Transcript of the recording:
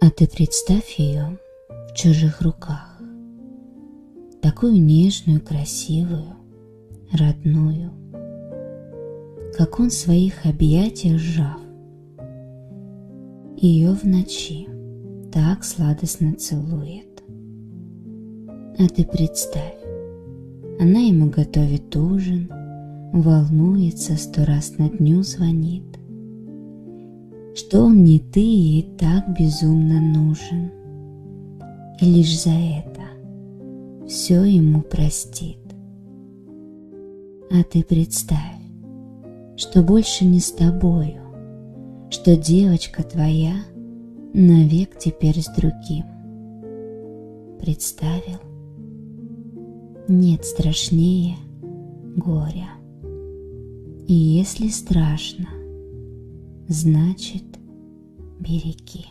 А ты представь ее в чужих руках, такую нежную, красивую, родную, как он в своих объятиях сжав, ее в ночи так сладостно целует. А ты представь, она ему готовит ужин, волнуется, сто раз на дню звонит, что он не ты ей так безумно нужен, и лишь за это все ему простит. А ты представь, что больше не с тобою, что девочка твоя навек теперь с другим. Представил? Нет страшнее горя. И если страшно, значит береги.